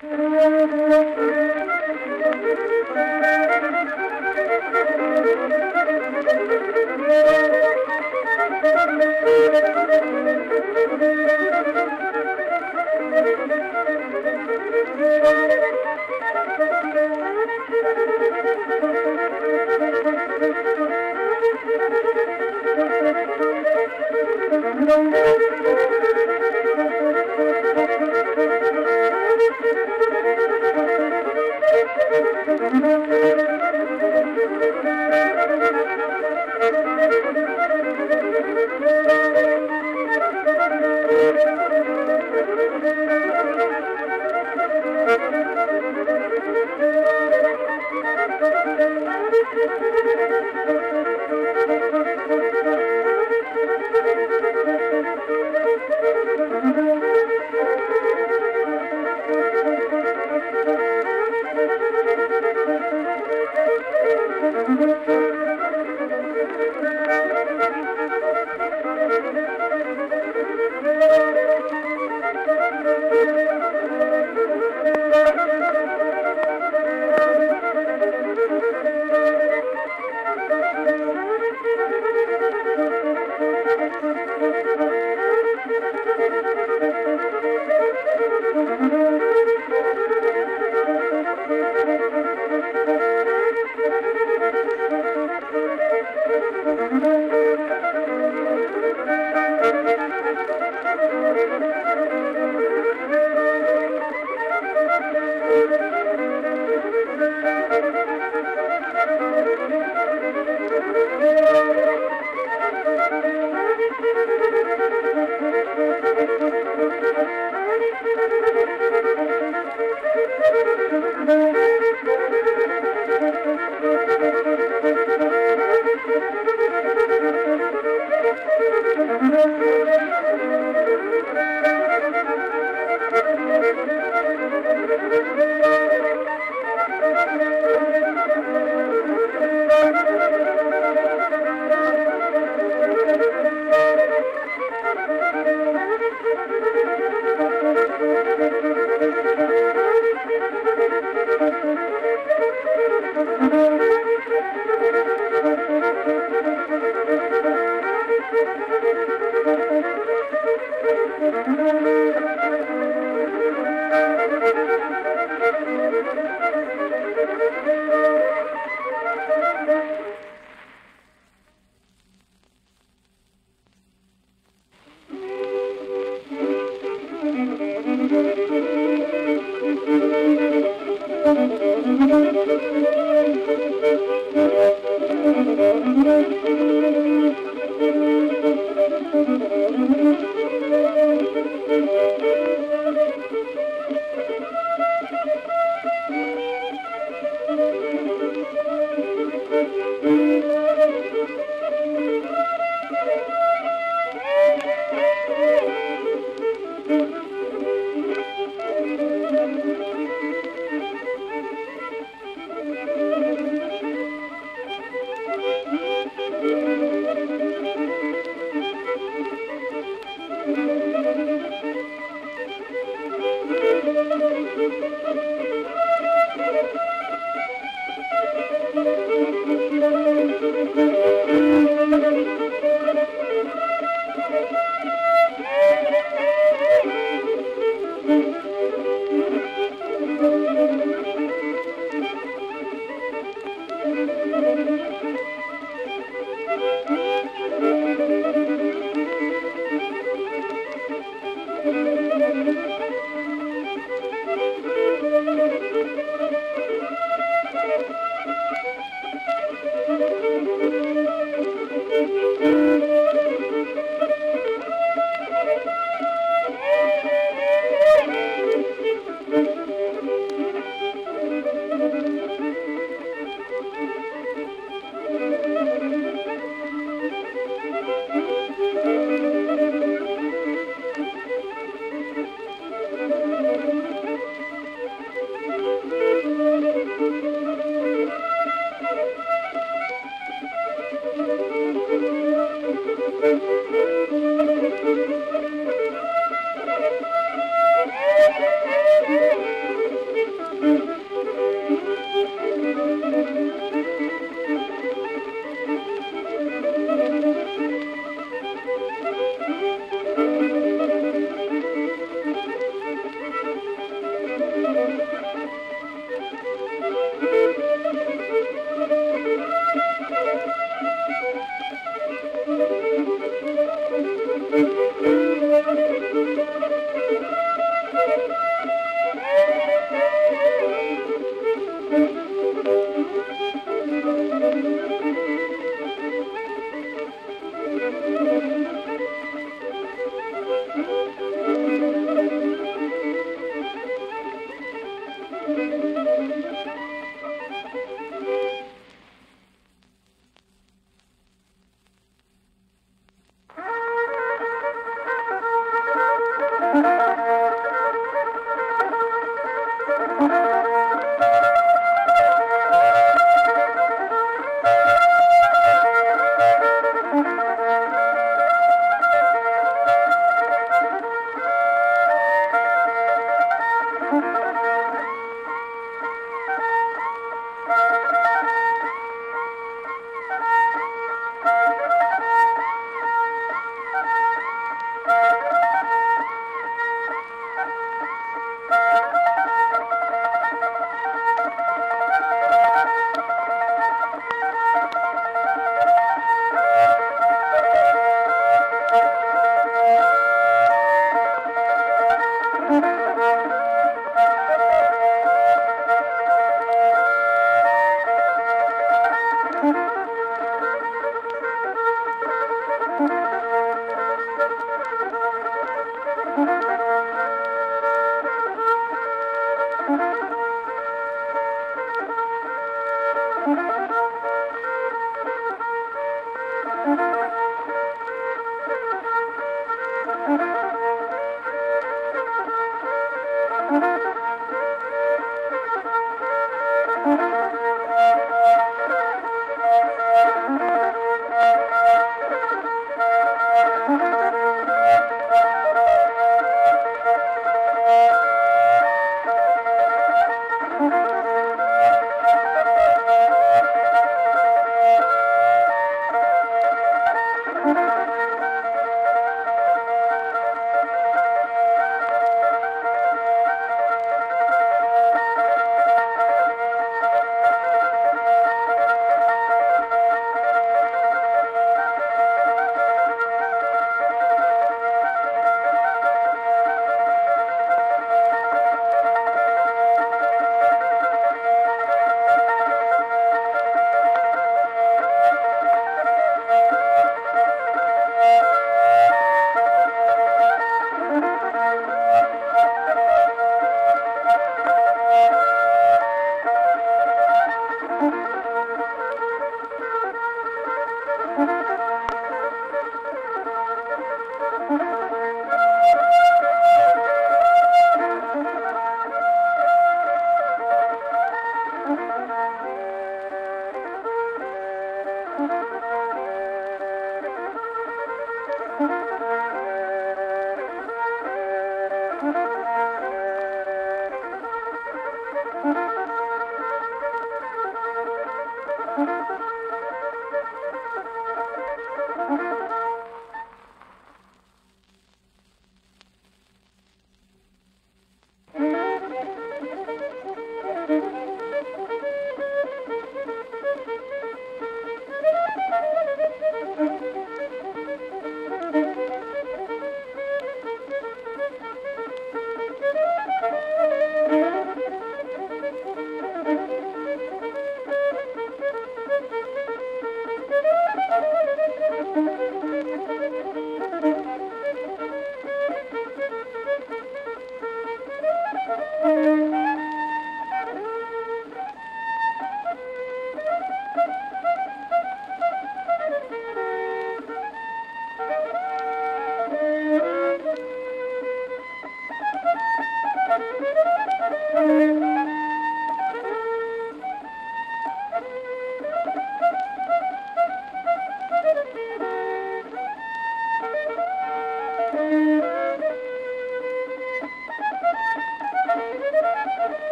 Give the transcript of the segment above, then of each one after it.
Thank you.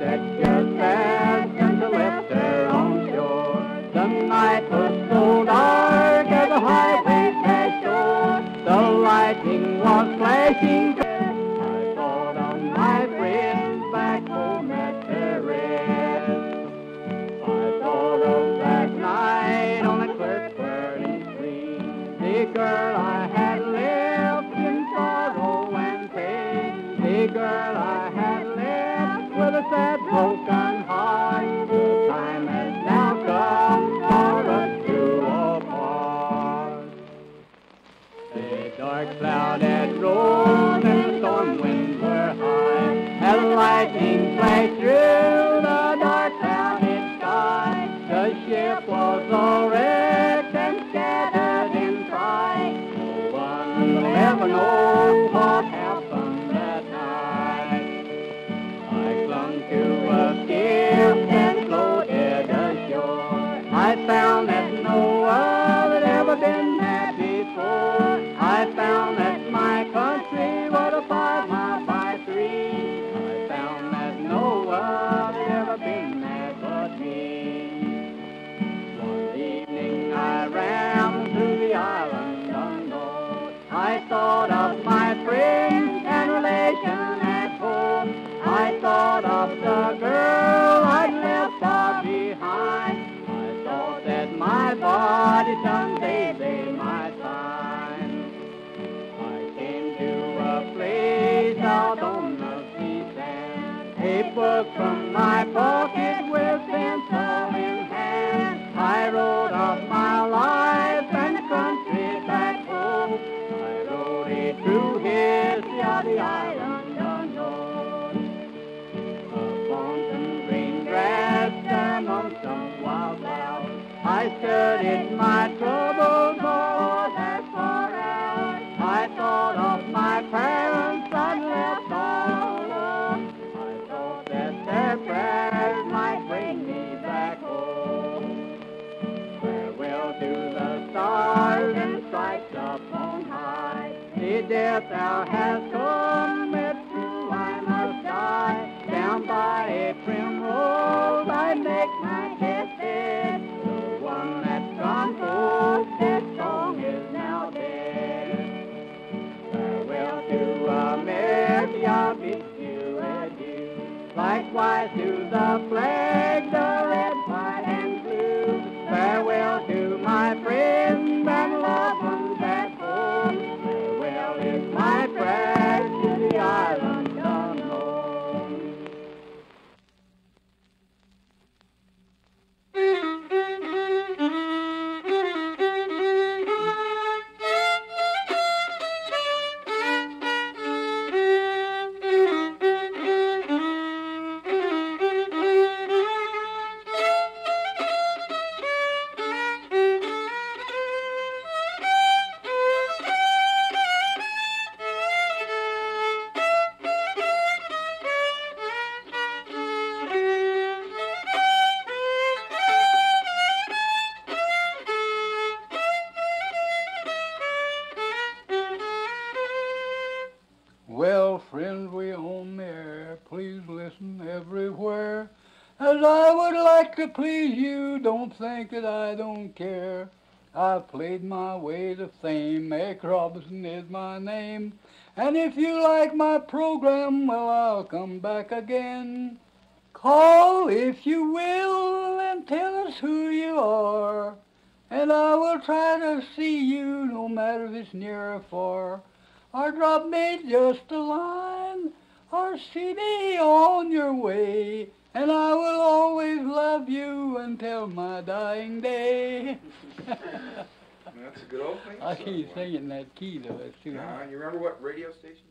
that of the girl I'd left far behind. I thought that my body someday they might find. I came to a place out on the sea sand, a book from my Now has. to please you, don't think that I don't care. I've played my way to fame, Eck Robertson is my name. And if you like my program, well, I'll come back again. Call if you will and tell us who you are. And I will try to see you, no matter if it's near or far. Or drop me just a line, or see me on your way. And I will always love you until my dying day. That's a good old thing. I keep singing that key though. It's too high. Uh, you remember what radio station